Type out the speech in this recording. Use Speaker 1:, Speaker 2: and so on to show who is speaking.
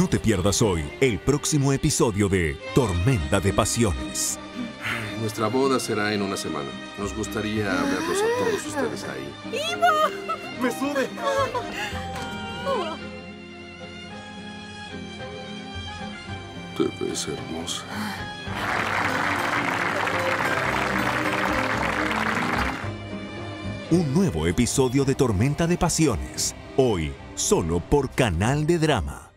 Speaker 1: No te pierdas hoy el próximo episodio de Tormenta de Pasiones.
Speaker 2: Nuestra boda será en una semana. Nos gustaría verlos a todos ustedes ahí.
Speaker 3: ¡Me sube!
Speaker 2: Te ves hermosa.
Speaker 1: Un nuevo episodio de Tormenta de Pasiones. Hoy, solo por Canal de Drama.